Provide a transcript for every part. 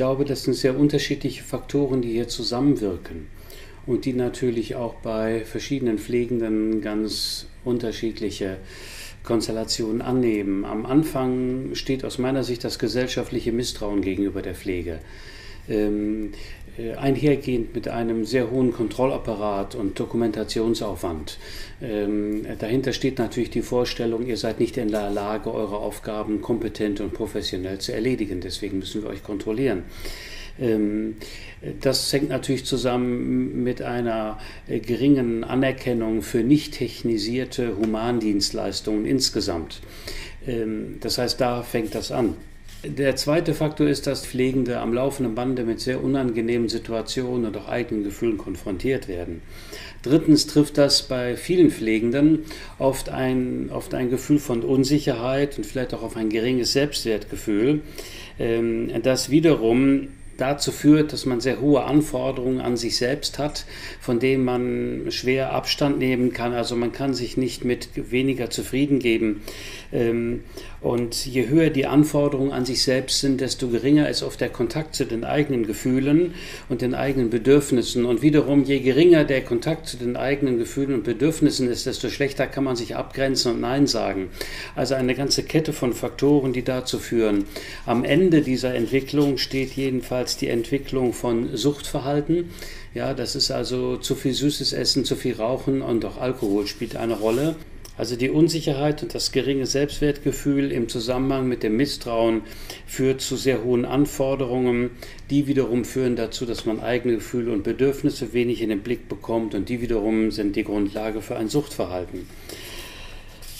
glaube, das sind sehr unterschiedliche Faktoren, die hier zusammenwirken und die natürlich auch bei verschiedenen Pflegenden ganz unterschiedliche Konstellationen annehmen. Am Anfang steht aus meiner Sicht das gesellschaftliche Misstrauen gegenüber der Pflege. Ähm, äh, einhergehend mit einem sehr hohen Kontrollapparat und Dokumentationsaufwand. Ähm, dahinter steht natürlich die Vorstellung, ihr seid nicht in der Lage, eure Aufgaben kompetent und professionell zu erledigen. Deswegen müssen wir euch kontrollieren. Ähm, das hängt natürlich zusammen mit einer äh, geringen Anerkennung für nicht technisierte Humandienstleistungen insgesamt. Ähm, das heißt, da fängt das an. Der zweite Faktor ist, dass Pflegende am laufenden Bande mit sehr unangenehmen Situationen und auch eigenen Gefühlen konfrontiert werden. Drittens trifft das bei vielen Pflegenden oft ein, oft ein Gefühl von Unsicherheit und vielleicht auch auf ein geringes Selbstwertgefühl, ähm, das wiederum dazu führt, dass man sehr hohe Anforderungen an sich selbst hat, von denen man schwer Abstand nehmen kann. Also man kann sich nicht mit weniger zufrieden geben. Ähm, und je höher die Anforderungen an sich selbst sind, desto geringer ist oft der Kontakt zu den eigenen Gefühlen und den eigenen Bedürfnissen. Und wiederum, je geringer der Kontakt zu den eigenen Gefühlen und Bedürfnissen ist, desto schlechter kann man sich abgrenzen und Nein sagen. Also eine ganze Kette von Faktoren, die dazu führen. Am Ende dieser Entwicklung steht jedenfalls die Entwicklung von Suchtverhalten. Ja, das ist also zu viel süßes Essen, zu viel Rauchen und auch Alkohol spielt eine Rolle. Also die Unsicherheit und das geringe Selbstwertgefühl im Zusammenhang mit dem Misstrauen führt zu sehr hohen Anforderungen, die wiederum führen dazu, dass man eigene Gefühle und Bedürfnisse wenig in den Blick bekommt und die wiederum sind die Grundlage für ein Suchtverhalten.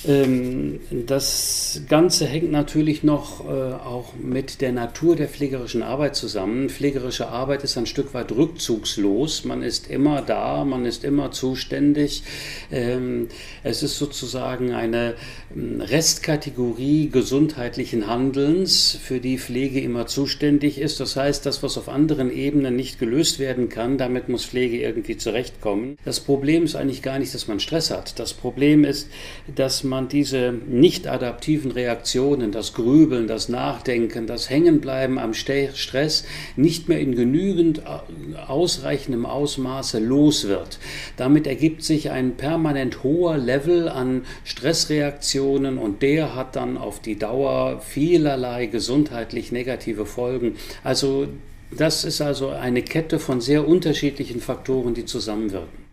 Ähm, das Ganze hängt natürlich noch äh, auch mit der Natur der pflegerischen Arbeit zusammen. Pflegerische Arbeit ist ein Stück weit rückzugslos. Man ist immer da, man ist immer zuständig. Ähm, es ist sozusagen eine ähm, Restkategorie gesundheitlichen Handelns, für die Pflege immer zuständig ist. Das heißt, das, was auf anderen Ebenen nicht gelöst werden kann, damit muss Pflege irgendwie zurechtkommen. Das Problem ist eigentlich gar nicht, dass man Stress hat. Das Problem ist, dass man man diese nicht adaptiven Reaktionen, das Grübeln, das Nachdenken, das Hängenbleiben am Stress nicht mehr in genügend äh, ausreichendem Ausmaße los wird. Damit ergibt sich ein permanent hoher Level an Stressreaktionen und der hat dann auf die Dauer vielerlei gesundheitlich negative Folgen. Also das ist also eine Kette von sehr unterschiedlichen Faktoren, die zusammenwirken.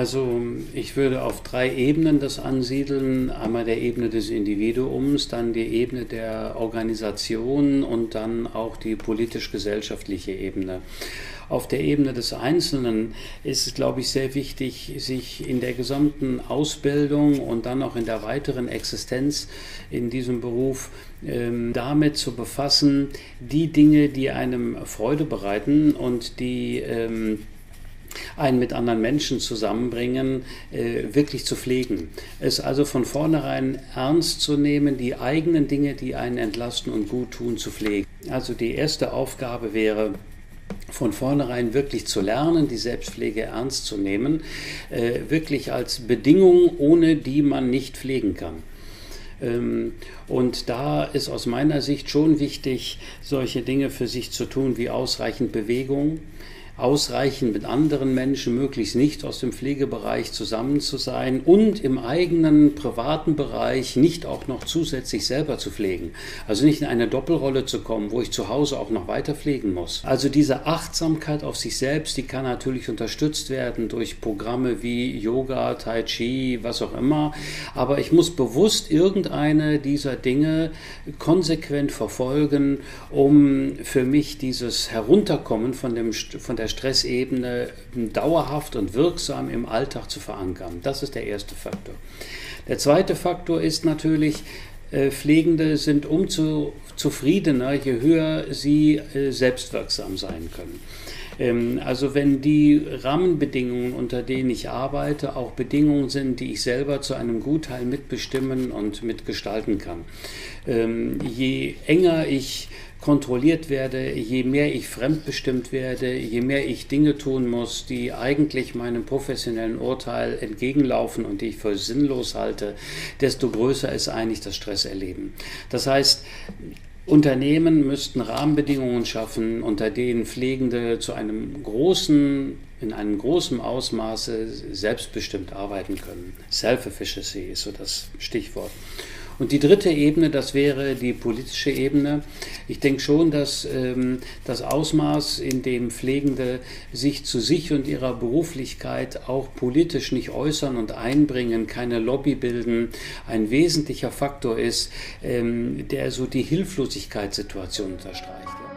Also ich würde auf drei Ebenen das ansiedeln. Einmal der Ebene des Individuums, dann die Ebene der Organisation und dann auch die politisch-gesellschaftliche Ebene. Auf der Ebene des Einzelnen ist es, glaube ich, sehr wichtig, sich in der gesamten Ausbildung und dann auch in der weiteren Existenz in diesem Beruf ähm, damit zu befassen, die Dinge, die einem Freude bereiten und die ähm, einen mit anderen Menschen zusammenbringen, äh, wirklich zu pflegen. Es also von vornherein ernst zu nehmen, die eigenen Dinge, die einen entlasten und gut tun, zu pflegen. Also die erste Aufgabe wäre, von vornherein wirklich zu lernen, die Selbstpflege ernst zu nehmen, äh, wirklich als Bedingung, ohne die man nicht pflegen kann. Ähm, und da ist aus meiner Sicht schon wichtig, solche Dinge für sich zu tun wie ausreichend Bewegung, ausreichend mit anderen Menschen, möglichst nicht aus dem Pflegebereich zusammen zu sein und im eigenen privaten Bereich nicht auch noch zusätzlich selber zu pflegen. Also nicht in eine Doppelrolle zu kommen, wo ich zu Hause auch noch weiter pflegen muss. Also diese Achtsamkeit auf sich selbst, die kann natürlich unterstützt werden durch Programme wie Yoga, Tai Chi, was auch immer. Aber ich muss bewusst irgendeine dieser Dinge konsequent verfolgen, um für mich dieses Herunterkommen von, dem, von der Stressebene dauerhaft und wirksam im Alltag zu verankern. Das ist der erste Faktor. Der zweite Faktor ist natürlich, äh, Pflegende sind umso zufriedener, je höher sie äh, selbstwirksam sein können. Ähm, also wenn die Rahmenbedingungen, unter denen ich arbeite, auch Bedingungen sind, die ich selber zu einem Gutteil mitbestimmen und mitgestalten kann. Ähm, je enger ich kontrolliert werde, je mehr ich fremdbestimmt werde, je mehr ich Dinge tun muss, die eigentlich meinem professionellen Urteil entgegenlaufen und die ich für sinnlos halte, desto größer ist eigentlich das Stresserleben. Das heißt, Unternehmen müssten Rahmenbedingungen schaffen, unter denen Pflegende zu einem großen, in einem großen Ausmaße selbstbestimmt arbeiten können. Self-Efficacy ist so das Stichwort. Und die dritte Ebene, das wäre die politische Ebene. Ich denke schon, dass ähm, das Ausmaß, in dem Pflegende sich zu sich und ihrer Beruflichkeit auch politisch nicht äußern und einbringen, keine Lobby bilden, ein wesentlicher Faktor ist, ähm, der so die Hilflosigkeitssituation unterstreicht.